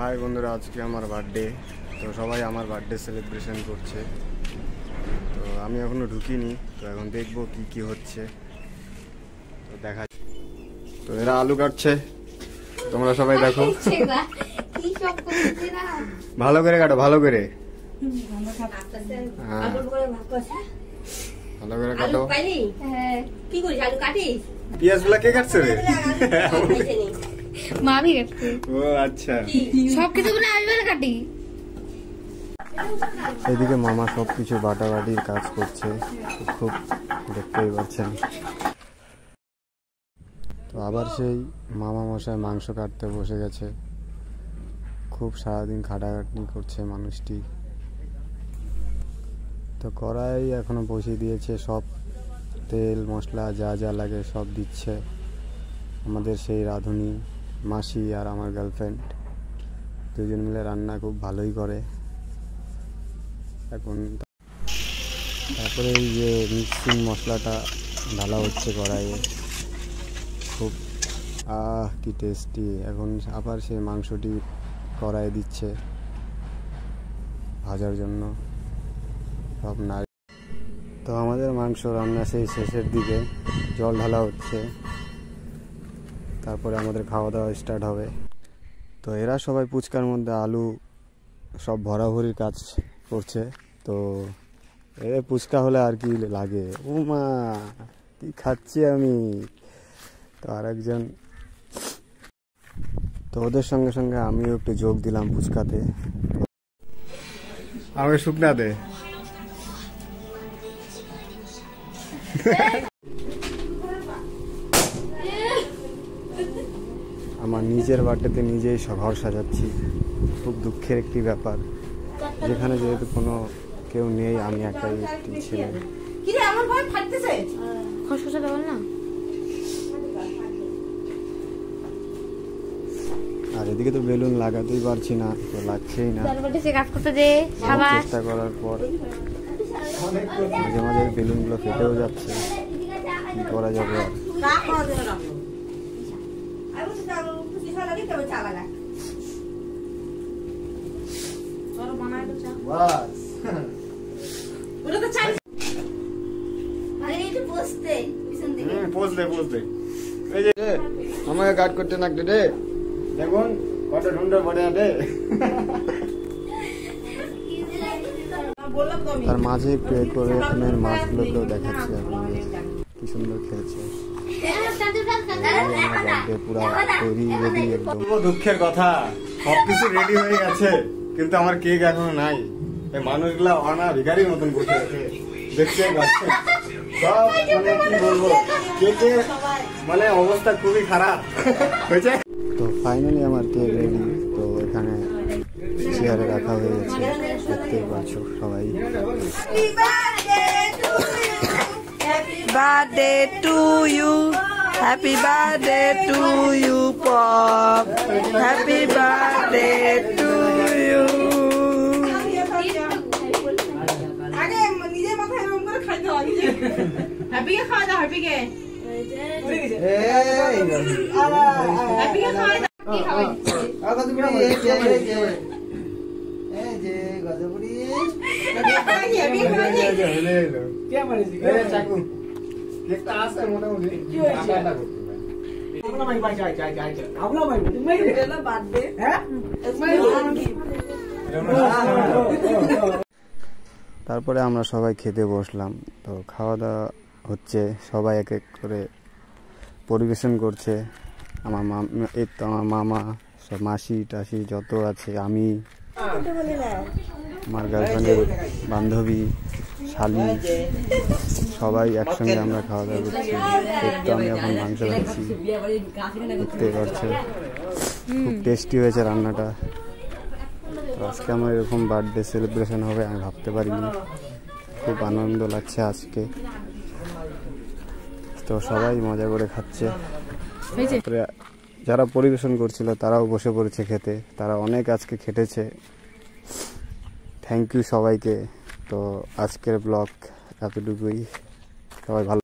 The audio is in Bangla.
হাই বন্ধুরা আজকে আমার বার্থডে তো সবাই আমার বার্থডে সেলিব্রেশন করছে। তো আমি এখনও ঢুকিনি তো এখন দেখব কি কি হচ্ছে। তো দেখা তো এরা আলু কাটছে। তোমরা সবাই দেখো। ভালো করে কাটো ভালো করে। হ্যাঁ। ভালো করে কাটো। হ্যাঁ। কি করিস? আলু কাটিস? পেঁয়াজগুলা কে কাটছে রে? আচ্ছা। এদিকে মামা সব কিছু বাটাবাটির কাজ করছে খুব দেখতেই পাচ্ছেন। তো আবার সেই মামা মশাই মাংস কাটতে বসে গেছে। খুব সারাদিন খাটাখাটনি করছে মানুষটি। তো কড়াই এখনও বসিয়ে দিয়েছে সব তেল মশলা যা যা লাগে সব দিচ্ছে। আমাদের সেই রাঁধুনি। মাসি আর আমার গার্লফ্রেন্ড দুজন মিলে রান্না খুব ভালোই করে। এখন তারপরে এই যে মিক্সিং মশলাটা ঢালা হচ্ছে কড়াইয়ে। খুব, আহ, কি টেস্টি এখন আবার সেই মাংসটি কড়াইয়ে দিচ্ছে ভাজার জন্য। সব নারী তো আমাদের মাংস রান্না সেই শেষের দিকে, জল ঢালা হচ্ছে। তারপরে আমাদের খাওয়া দাওয়া স্টার্ট হবে। তো এরা সবাই পুচকার মধ্যে আলু সব ভরাভরির কাজ করছে। তো এ ফুচকা হলে আর কি লাগে? ও মা কি খাচ্ছি আমি? তো আরেকজন তো ওদের সঙ্গে সঙ্গে আমিও একটু যোগ দিলাম ফুচকাতে আমাকে শুকনা দে। আমার নিজের বার্থডেতে নিজেই ঘর সাজাচ্ছি। খুব দুঃখের একটি ব্যাপার। যেখানে যেহেতু কোনো কেউ নেই আমি একাই একটি ছেলে। কি রে আমার ভয় ফাটতেছে খসখসে ব্যাপার না? আর এদিকে তো বেলুন লাগাতেই পারছি না তো লাগছেই না। চেষ্টা করার পর মাঝে মাঝে বেলুনগুলো ফেটেও যাচ্ছে। কি করা যাবে আর? আমাকে গার্ড করতে নাকতে দে দেখুন কত ঢুন্ডো পড়ে দে। বললাম তো আমি তার মাঝে এ করে এখানের মাছগুলোকেও দেখাচ্ছি আপনাদের। কি সুন্দর খেয়েছে। দুঃখের কথা। সবকিছু রেডি হয়ে গেছে কিন্তু আমার কেক এখনও নাই। এই মানুষগুলা অনা ভিখারির মতন বসে আছে। দেখতে পাচ্ছেন? সব মানে কি বলব কেকের মানে অবস্থা খুবই খারাপ। হয়েছে? তো ফাইনালি আমার কেক রেডি তো এখানে চেয়ারে রাখা হয়ে গেছে দেখতেই পাচ্ছ সবাই। birthday to you. Happy birthday to you, Pop. Happy birthday to you. Happy के खाना हैप्पी के हैप्पी के खाना अगर तुम ये जे जे जे ए जे गजबड़ी क्या मरेगी चाकू হয়? তারপরে আমরা সবাই খেতে বসলাম। তো খাওয়া দাওয়া হচ্ছে সবাই এক এক করে পরিবেশন করছে। আমার মামা এই তো আমার মামা সব মাসি টাসি যত আছে আমি আমার গার্লফ্রেন্ডের বান্ধবী। শালি সবাই একসঙ্গে আমরা খাওয়া দাওয়া করছি। তো আমি এখন মাংস খাচ্ছি। দেখতে পাচ্ছ, খুব টেস্টি হয়েছে রান্নাটা। আজকে আমার এরকম বার্থডে সেলিব্রেশন হবে, আমি ভাবতে পারিনি। খুব আনন্দ লাগছে আজকে। তো সবাই মজা করে খাচ্ছে। যারা পরিবেশন করছিল, তারাও বসে পড়েছে খেতে। তারা অনেক আজকে খেটেছে। থ্যাংক ইউ সবাইকে। তো আজকের ব্লগ এতটুকুই। সবাই ভালো